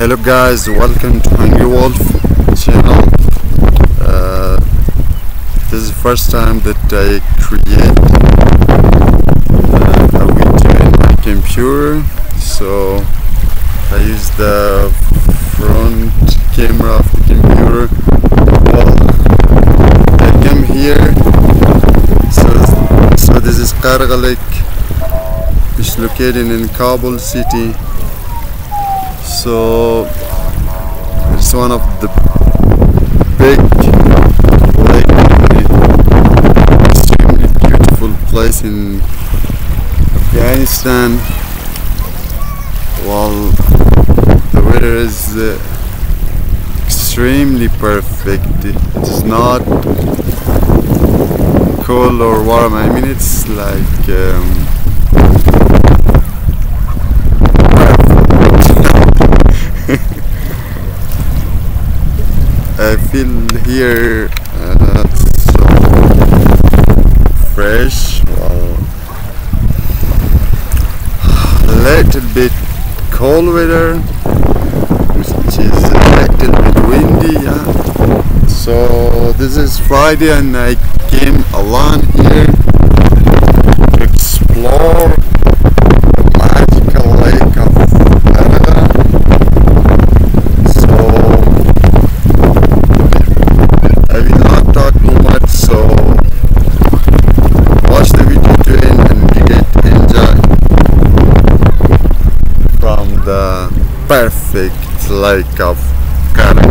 Hello guys, welcome to Hungry Wolf channel. Uh, this is the first time that I create uh, a video in my computer, so I use the front camera of the computer. Well, I come here, so, so this is Qargalik, it's located in Kabul city so it's one of the big like extremely beautiful place in Afghanistan. While the weather is uh, extremely perfect. It is not cold or warm. I mean it's like um, I feel here uh, so fresh, a little bit cold weather, which is a little bit windy. Yeah. So this is Friday, and I came alone here to explore the magical lake of Arada. So I will not talk too much, so watch the video to end and you get enjoy from the perfect lake of Caracas.